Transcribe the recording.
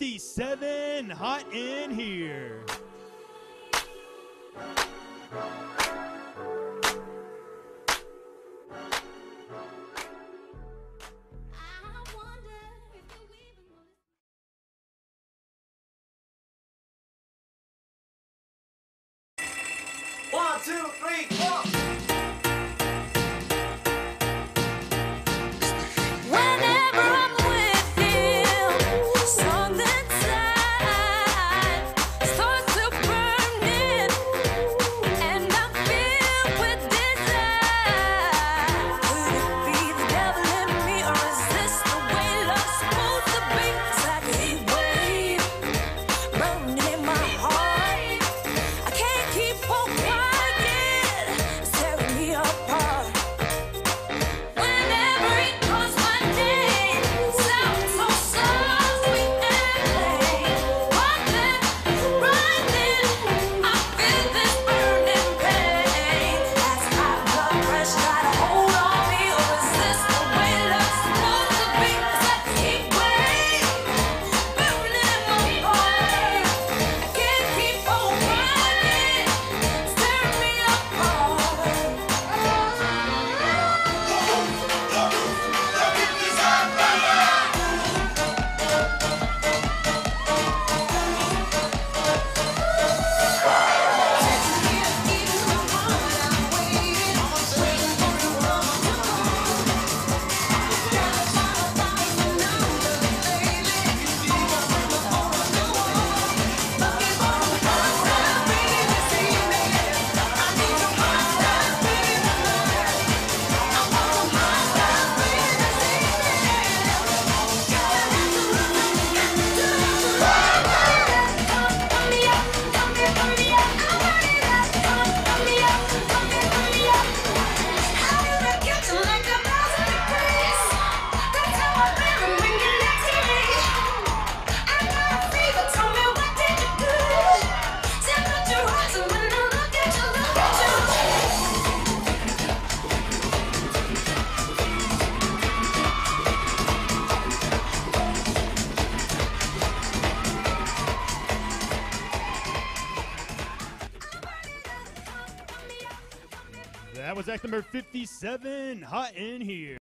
57 hot in here. One, two, three, four. That was act number 57, Hot in Here.